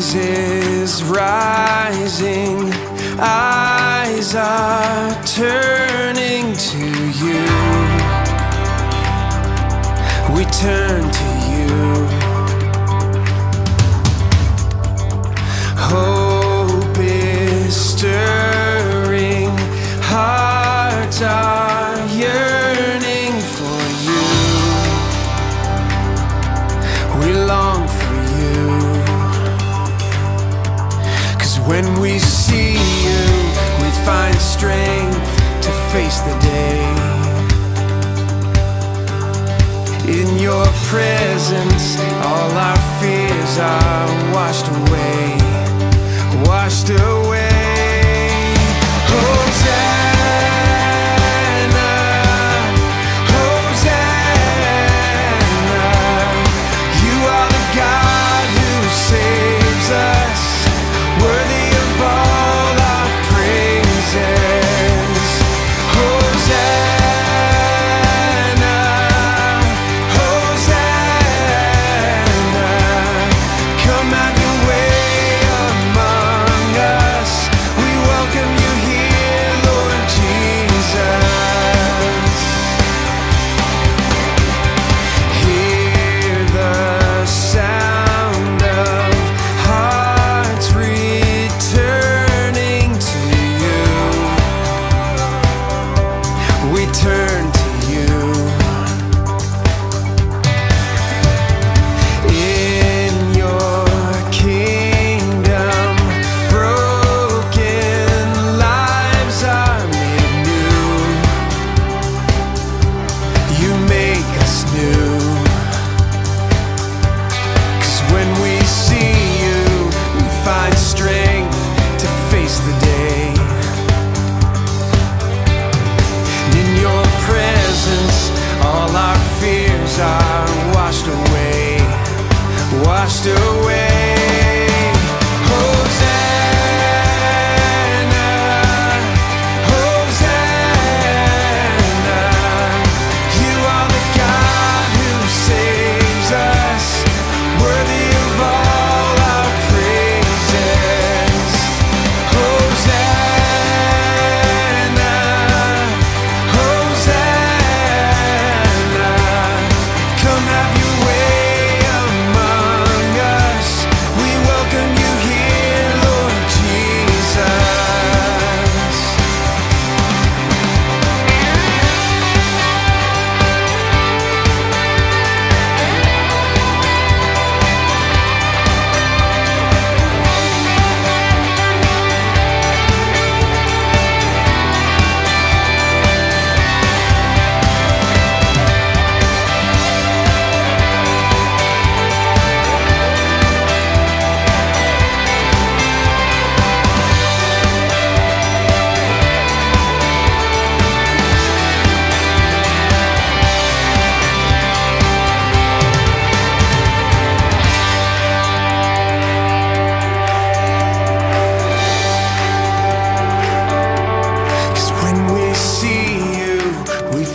is rising, eyes are turning to you. We turn to you. Oh. face the day In your presence. All our fears are washed away Washed away. are washed away, washed away.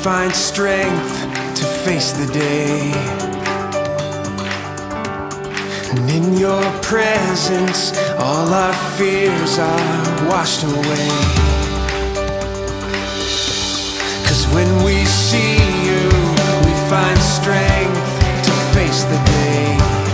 find strength to face the day. And in your presence, all our fears are washed away. Cause when we see you, we find strength to face the day.